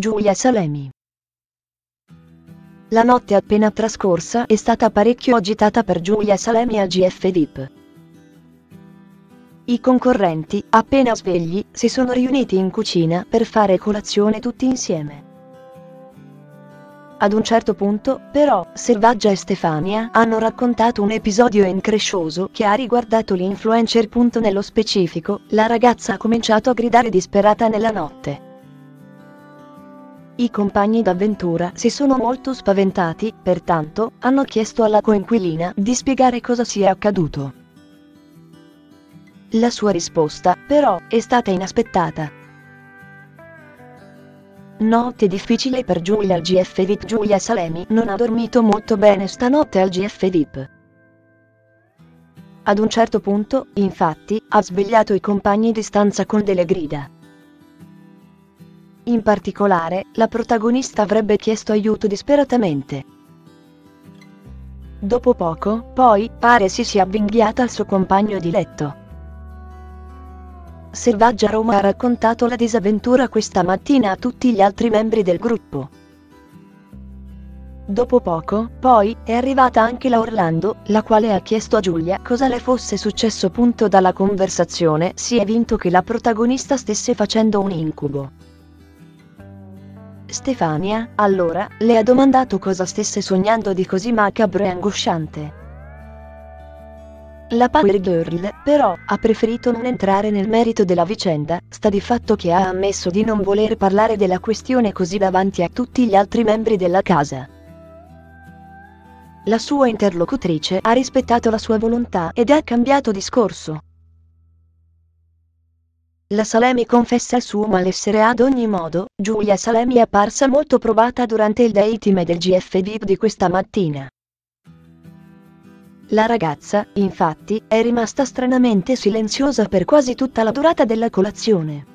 Giulia Salemi. La notte appena trascorsa è stata parecchio agitata per Giulia Salemi al GF VIP. I concorrenti, appena svegli, si sono riuniti in cucina per fare colazione tutti insieme. Ad un certo punto, però, Selvaggia e Stefania hanno raccontato un episodio increscioso che ha riguardato l'influencer. Nello specifico, la ragazza ha cominciato a gridare disperata nella notte. I compagni d'avventura si sono molto spaventati, pertanto, hanno chiesto alla coinquilina di spiegare cosa sia accaduto. La sua risposta, però, è stata inaspettata. Notte difficile per Giulia al GF VIP Giulia Salemi non ha dormito molto bene stanotte al GF VIP. Ad un certo punto, infatti, ha svegliato i compagni di stanza con delle grida. In particolare, la protagonista avrebbe chiesto aiuto disperatamente. Dopo poco, poi, pare si sia avvinghiata al suo compagno di letto. Selvaggia Roma ha raccontato la disavventura questa mattina a tutti gli altri membri del gruppo. Dopo poco, poi, è arrivata anche la Orlando, la quale ha chiesto a Giulia cosa le fosse successo. Punto dalla conversazione si è vinto che la protagonista stesse facendo un incubo. Stefania, allora, le ha domandato cosa stesse sognando di così macabro e angosciante. La Power Girl, però, ha preferito non entrare nel merito della vicenda, sta di fatto che ha ammesso di non voler parlare della questione così davanti a tutti gli altri membri della casa. La sua interlocutrice ha rispettato la sua volontà ed ha cambiato discorso. La Salemi confessa il suo malessere ad ogni modo, Giulia Salemi è apparsa molto provata durante il dating del GF VIP di questa mattina. La ragazza, infatti, è rimasta stranamente silenziosa per quasi tutta la durata della colazione.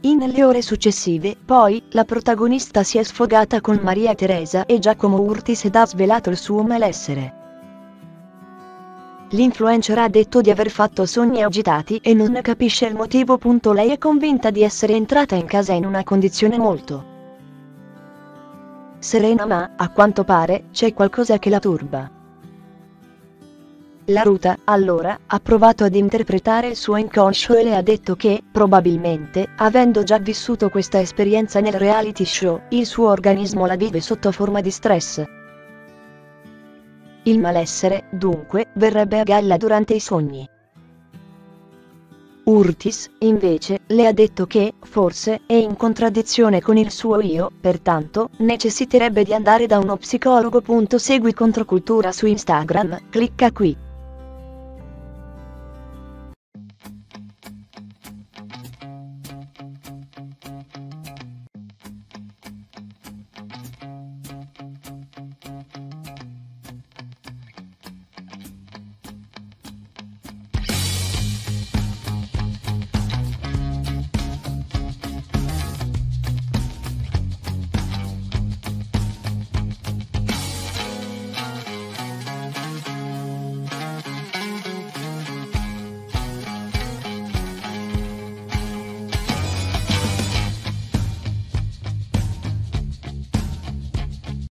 In le ore successive, poi, la protagonista si è sfogata con Maria Teresa e Giacomo Urtis ed ha svelato il suo malessere. L'influencer ha detto di aver fatto sogni agitati e non capisce il motivo. Lei è convinta di essere entrata in casa in una condizione molto serena ma, a quanto pare, c'è qualcosa che la turba. La Ruta, allora, ha provato ad interpretare il suo inconscio e le ha detto che, probabilmente, avendo già vissuto questa esperienza nel reality show, il suo organismo la vive sotto forma di stress. Il malessere, dunque, verrebbe a galla durante i sogni. Urtis, invece, le ha detto che, forse, è in contraddizione con il suo io, pertanto, necessiterebbe di andare da uno psicologo. Segui Controcultura su Instagram, clicca qui.